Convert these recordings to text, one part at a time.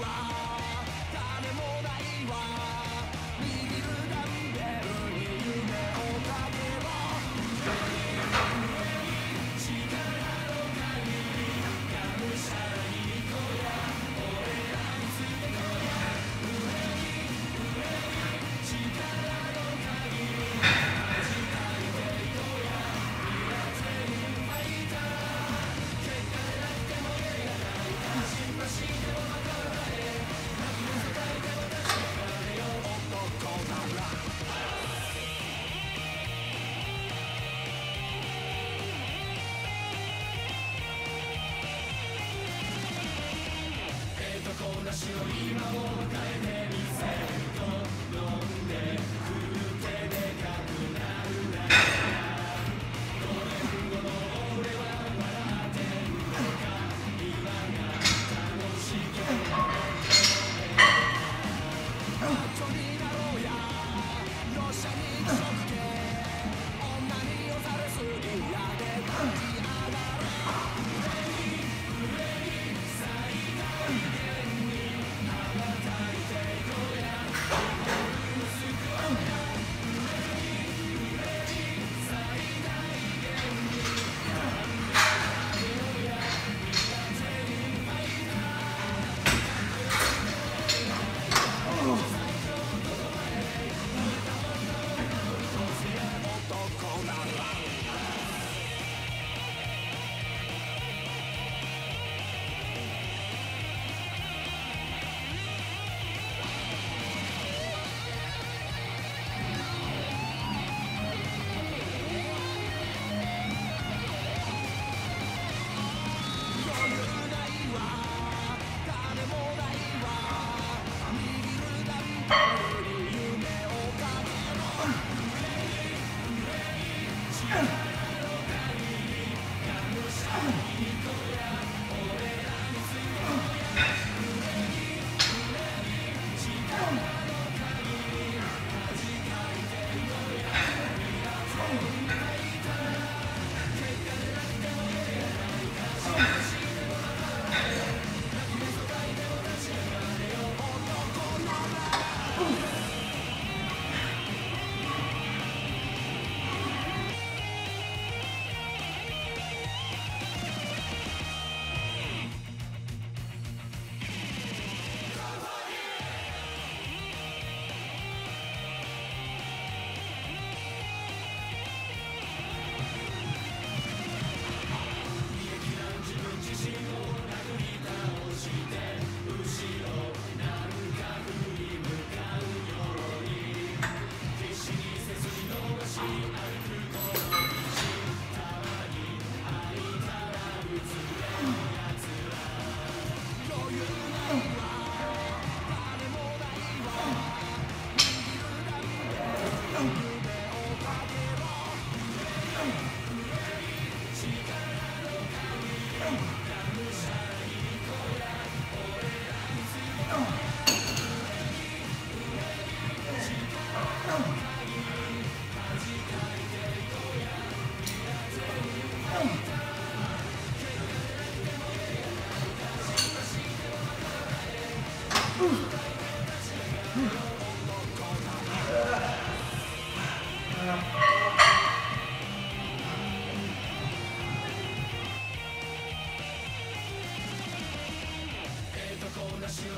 は種もないわ。底なしを今を変えてみせると飲んでく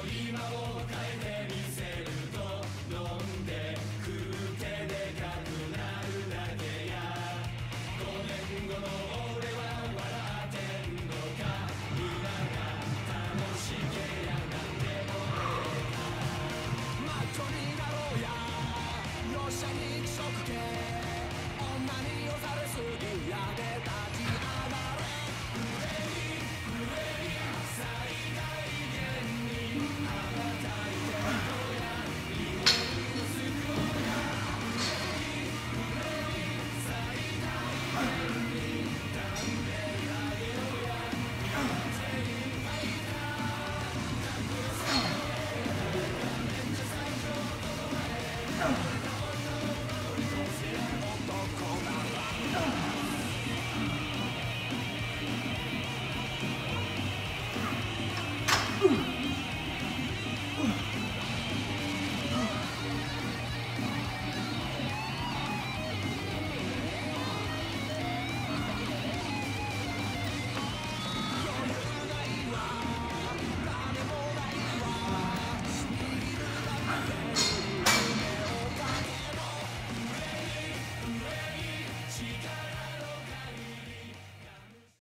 今を変えてみせる